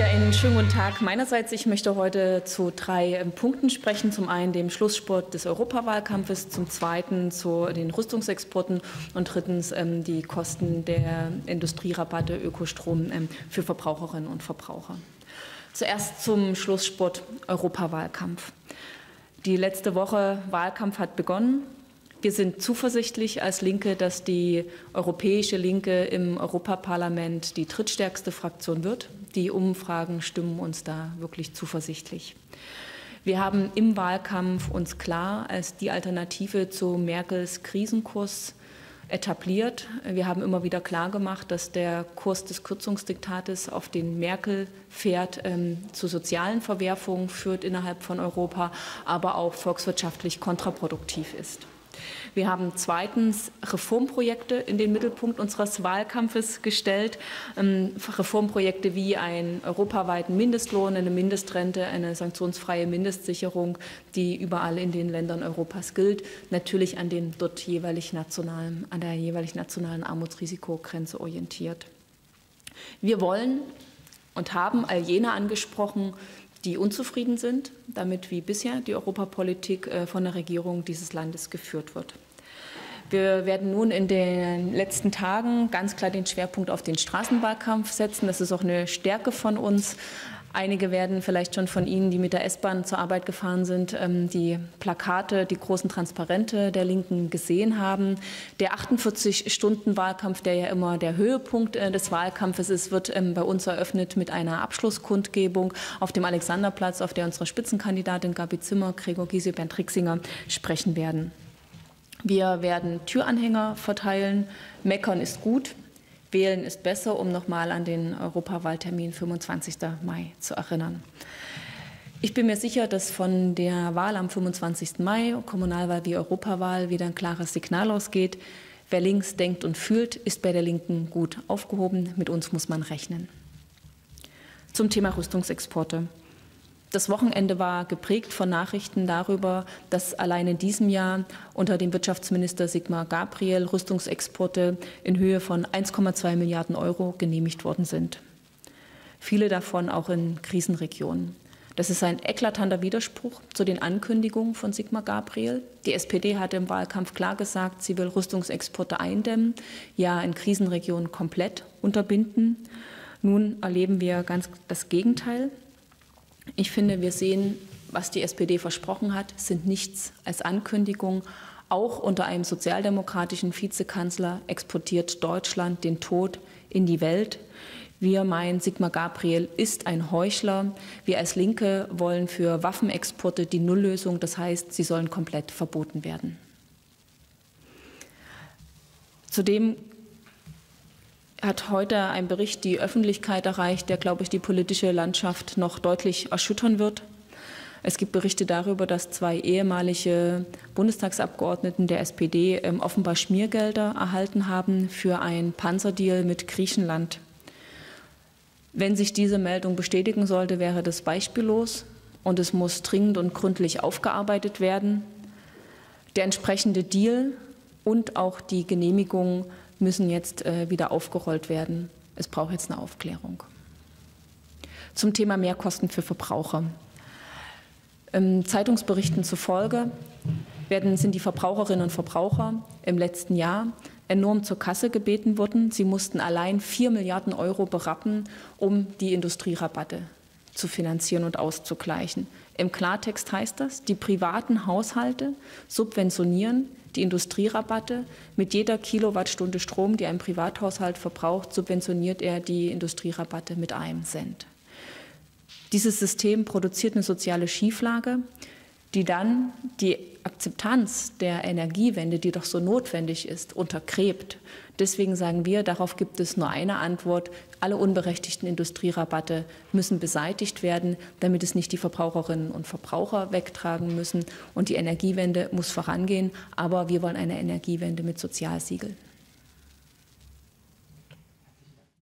Ja, einen schönen guten Tag meinerseits. Ich möchte heute zu drei ähm, Punkten sprechen. Zum einen dem Schlusssport des Europawahlkampfes, zum zweiten zu den Rüstungsexporten und drittens ähm, die Kosten der Industrierabatte Ökostrom ähm, für Verbraucherinnen und Verbraucher. Zuerst zum Schlusssport Europawahlkampf. Die letzte Woche Wahlkampf hat begonnen. Wir sind zuversichtlich als Linke, dass die europäische Linke im Europaparlament die drittstärkste Fraktion wird. Die Umfragen stimmen uns da wirklich zuversichtlich. Wir haben im Wahlkampf uns klar als die Alternative zu Merkels Krisenkurs etabliert. Wir haben immer wieder klargemacht, dass der Kurs des Kürzungsdiktates, auf den Merkel fährt, ähm, zu sozialen Verwerfungen führt innerhalb von Europa, aber auch volkswirtschaftlich kontraproduktiv ist. Wir haben zweitens Reformprojekte in den Mittelpunkt unseres Wahlkampfes gestellt. Ähm, Reformprojekte wie einen europaweiten Mindestlohn, eine Mindestrente, eine sanktionsfreie Mindestsicherung, die überall in den Ländern Europas gilt, natürlich an den dort jeweilig nationalen, an der jeweilig nationalen Armutsrisikogrenze orientiert. Wir wollen und haben all jene angesprochen, die unzufrieden sind damit, wie bisher die Europapolitik äh, von der Regierung dieses Landes geführt wird. Wir werden nun in den letzten Tagen ganz klar den Schwerpunkt auf den Straßenwahlkampf setzen. Das ist auch eine Stärke von uns. Einige werden vielleicht schon von Ihnen, die mit der S-Bahn zur Arbeit gefahren sind, ähm, die Plakate, die großen Transparente der Linken gesehen haben. Der 48-Stunden-Wahlkampf, der ja immer der Höhepunkt äh, des Wahlkampfes ist, wird ähm, bei uns eröffnet mit einer Abschlusskundgebung auf dem Alexanderplatz, auf der unsere Spitzenkandidatin Gabi Zimmer, Gregor Gysi, Bernd Rixinger sprechen werden. Wir werden Türanhänger verteilen. Meckern ist gut. Wählen ist besser, um nochmal an den Europawahltermin 25. Mai zu erinnern. Ich bin mir sicher, dass von der Wahl am 25. Mai, Kommunalwahl wie Europawahl, wieder ein klares Signal ausgeht. Wer links denkt und fühlt, ist bei der Linken gut aufgehoben. Mit uns muss man rechnen. Zum Thema Rüstungsexporte. Das Wochenende war geprägt von Nachrichten darüber, dass allein in diesem Jahr unter dem Wirtschaftsminister Sigmar Gabriel Rüstungsexporte in Höhe von 1,2 Milliarden Euro genehmigt worden sind. Viele davon auch in Krisenregionen. Das ist ein eklatanter Widerspruch zu den Ankündigungen von Sigmar Gabriel. Die SPD hatte im Wahlkampf klar gesagt, sie will Rüstungsexporte eindämmen, ja in Krisenregionen komplett unterbinden. Nun erleben wir ganz das Gegenteil. Ich finde, wir sehen, was die SPD versprochen hat, sind nichts als Ankündigung. Auch unter einem sozialdemokratischen Vizekanzler exportiert Deutschland den Tod in die Welt. Wir meinen, Sigmar Gabriel ist ein Heuchler. Wir als Linke wollen für Waffenexporte die Nulllösung, das heißt, sie sollen komplett verboten werden. Zudem hat heute ein Bericht die Öffentlichkeit erreicht, der, glaube ich, die politische Landschaft noch deutlich erschüttern wird. Es gibt Berichte darüber, dass zwei ehemalige Bundestagsabgeordneten der SPD ähm, offenbar Schmiergelder erhalten haben für einen Panzerdeal mit Griechenland. Wenn sich diese Meldung bestätigen sollte, wäre das beispiellos und es muss dringend und gründlich aufgearbeitet werden. Der entsprechende Deal und auch die Genehmigung müssen jetzt äh, wieder aufgerollt werden. Es braucht jetzt eine Aufklärung. Zum Thema Mehrkosten für Verbraucher. Ähm, Zeitungsberichten zufolge werden, sind die Verbraucherinnen und Verbraucher im letzten Jahr enorm zur Kasse gebeten worden. Sie mussten allein 4 Milliarden Euro berappen, um die Industrierabatte zu finanzieren und auszugleichen. Im Klartext heißt das, die privaten Haushalte subventionieren die Industrierabatte. Mit jeder Kilowattstunde Strom, die ein Privathaushalt verbraucht, subventioniert er die Industrierabatte mit einem Cent. Dieses System produziert eine soziale Schieflage, die dann die Akzeptanz der Energiewende, die doch so notwendig ist, untergräbt. Deswegen sagen wir, darauf gibt es nur eine Antwort. Alle unberechtigten Industrierabatte müssen beseitigt werden, damit es nicht die Verbraucherinnen und Verbraucher wegtragen müssen. Und die Energiewende muss vorangehen. Aber wir wollen eine Energiewende mit Sozialsiegeln.